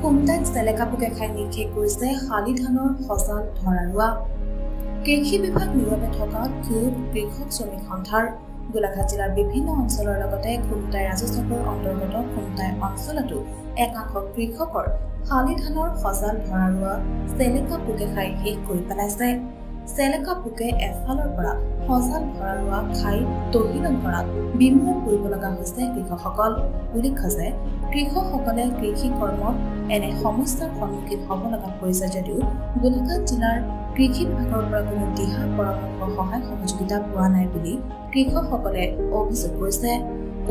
খুমটাইত চেলেকা পোকে খাই নিক্ষেপ কৰিছে শালি ধানৰ সজাল ধৰাৰোৱা। কৃষি বিভাগ নীৰৱে থকা ক্ষোভ কৃষক শ্ৰমিক সন্থাৰ। গোলাঘাট জিলাৰ বিভিন্ন অঞ্চলৰ লগতে খুমটাই ৰাজচক্ৰৰ অন্তৰ্গত খুমটাই অঞ্চলতো একাংশ কৃষকৰ শালি ধানৰ সজাল ধৰাৰোৱা চেলেকা পোকে খাই শেষ কৰি পেলাইছে। চেলেকা পোকে এফালৰ পৰা সজাল ভৰাৰোৱা খাই তহিলং কৰাত বিমোহ কৰিব লগা হৈছে কৃষকসকল উল্লেখ্য যে কৃষকসকলে কৃষি কৰ্মত এনে সমস্যাৰ সন্মুখীন হ'ব লগা হৈছে যদিও গোলাঘাট জিলাৰ কৃষি বিভাগৰ পৰা কোনো দিহা পৰামৰ্শ সহায় সহযোগিতা পোৱা নাই বুলি কৃষকসকলে অভিযোগ কৰিছে।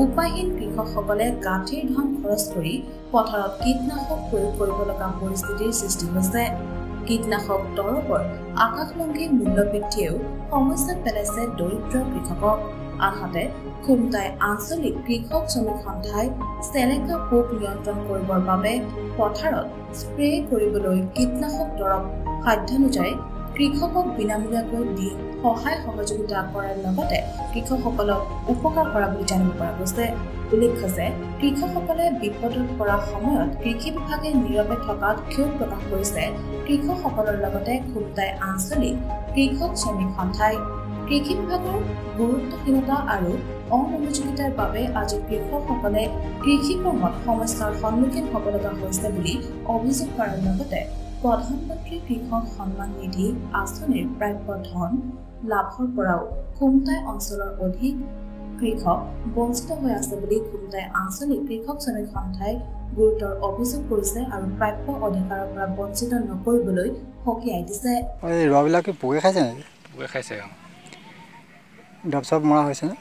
উপায়হীন কৃষকসকলে গাঁঠিৰ ধন খৰচ কৰি পথাৰত কীটনাশক প্ৰয়োগ কৰিব লগা পৰিস্থিতিৰ সৃষ্টি হৈছে। কীটনাশক আকাশলংঘী মূল্য বৃদ্ধিয়েও সমস্যাত পেলাইছে দৰিদ্ৰ কৃষকক। আনহাতে খুমটাই আঞ্চলিক কৃষক শ্ৰমিক সন্থাই চেলেকা পোক নিয়ন্ত্ৰণ কৰিবৰ বাবে পথাৰত স্প্ৰে কৰিবলৈ কীটনাশক দৰৱ। সাধ্যানুযায়ী কৃষকক বিনামূলীয়াকৈ দি সহায় সহযোগিতা কৰাৰ লগতে কৃষকসকলক উপকাৰ কৰা বুলি জানিব পৰা গৈছে। উল্লেখ্য যে কৃষকসকলে বিপদত পৰা সময়ত কৃষি বিভাগে নীৰৱে থকাত ক্ষোভ প্ৰকাশ কৰিছে। কৃষকসকলৰ লগতে খুমটাই আঞ্চলিক কৃষক শ্ৰমিক সন্থাই। কৃষি বিভাগৰ গুৰুত্বহীনতা আৰু অমনোযোগিতাৰ বাবে আজি কৃষকসকলে কৃষি কৰ্মত সমস্যাৰ সন্মুখীন হ'ব লগা হৈছে বুলি অভিযোগ কৰাৰ লগতে প্ৰধানমন্ত্ৰী কৃষক সন্মান নিধি আঁচনিৰ প্ৰাপ্য ধন লাভৰ পৰাও খুমটাই অঞ্চলৰ অধিক কৃষক বঞ্চিত হৈ আছে বুলি খুমটাই আঞ্চলিক কৃষক শ্ৰমিক সন্থাই গুৰুতৰ অভিযোগ কৰিছে আৰু প্ৰাপ্য অধিকাৰৰ পৰা বঞ্চিত নকৰিবলৈ সকীয়াই দিছে। ৰোৱাবিলাকে পোকে খাইছে নেকি? পোকে খাইছে দৰৱ চৰৱ মৰা হৈছেনে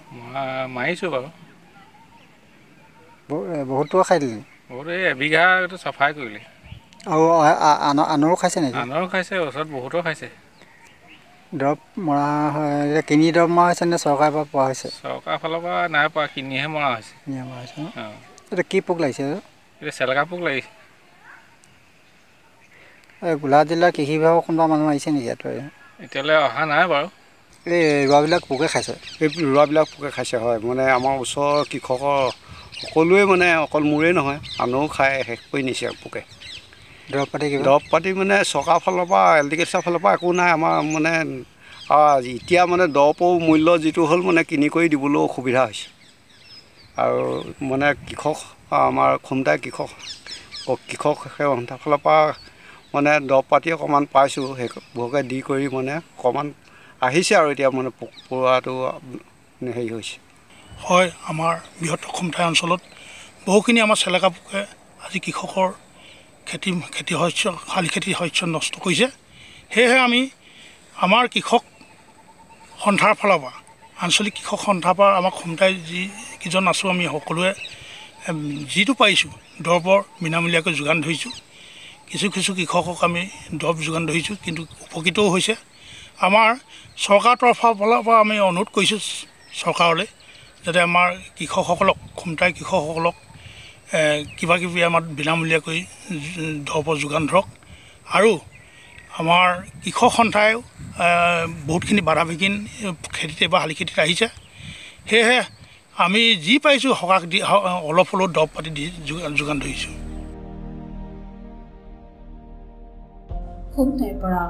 মাৰিছোঁ বাৰু। বহুত টকা খাই দিলে? বহুত এই এবিঘা এইটো চাফাই কৰিলে। আৰু আনৰ খাইছে নেকি? আনৰো খাইছে ওচৰত বহুতো খাইছে। দৰৱ মৰা হয় এতিয়া কিনি দৰৱ মৰা হৈছে নে চৰকাৰৰ পৰা পোৱা হৈছে? চৰকাৰৰ ফালৰ পৰা নাই পোৱা কিনিহে মৰা হৈছে। কিনি মৰা হৈছে এতিয়া কি পোক লাগিছে এইটো? এতিয়া চেলেকা পোক লাগিছে। এই গোলাঘাট জিলাৰ কৃষি বিভাগৰ কোনোবা মানুহ আহিছে নেকি ইয়াত? এতিয়ালৈ অহা নাই বাৰু। এই ৰোৱাবিলাক পোকে খাইছে? এই ৰোৱাবিলাক পোকে খাইছে হয়। মানে আমাৰ ওচৰৰ কৃষকৰ সকলোৱে মানে অকল মোৰেই নহয় আনৰো খাই শেষ কৰি নিছে পোকে। দৰৱ পাতি কিবা? দৰৱ পাতি মানে চৰকাৰৰ ফালৰ পৰা এগ্ৰিকালচাৰ ফালৰ পৰা একো নাই। আমাৰ মানে এতিয়া মানে দৰৱৰ মূল্য যিটো হ'ল মানে কিনি কৰি দিবলৈও অসুবিধা হৈছে। আৰু মানে কৃষক আমাৰ খুমটাই কৃষক কৃষক সেই সন্থাৰ ফালৰ পৰা মানে দৰৱ পাতি অকণমান পাইছোঁ। সেইবোৰকে দি কৰি মানে অকণমান আহিছে আৰু এতিয়া মানে পোক পৰুৱাটো হেৰি হৈছে। হয় আমাৰ বৃহৎ অসমঠাই অঞ্চলত বহুখিনি আমাৰ চেলেকা পোকে আজি কৃষকৰ খেতি খেতি শস্য শালি খেতি শস্য নষ্ট কৰিছে। সেয়েহে আমি আমাৰ কৃষক সন্থাৰ ফালৰ পৰা আঞ্চলিক কৃষক সন্থাৰ পৰা আমাৰ খমটাই যি কেইজন আছোঁ আমি সকলোৱে যিটো পাৰিছোঁ দৰৱৰ বিনামূলীয়াকৈ যোগান ধৰিছোঁ। কিছু কিছু কৃষকক আমি দৰৱ যোগান ধৰিছোঁ কিন্তু উপকৃতও হৈছে। আমাৰ চৰকাৰৰ তৰফৰ ফালৰ পৰা আমি অনুৰোধ কৰিছোঁ চৰকাৰলৈ যাতে আমাৰ কৃষকসকলক খুমটাই কৃষকসকলক কিবা কিবি আমাৰ বিনামূলীয়াকৈ দৰৱৰ যোগান ধৰক। আৰু আমাৰ কৃষক সন্থাইও এ, বহুতখিনি বাধা বিঘিন খেতিত বা শালি খেতিত আহিছে। সেয়েহে আমি যি পাৰিছোঁ সকাহ দি অলপ হ'লেও দৰৱ পাতি দি যোগান যোগান ধৰিছোঁ। পৰা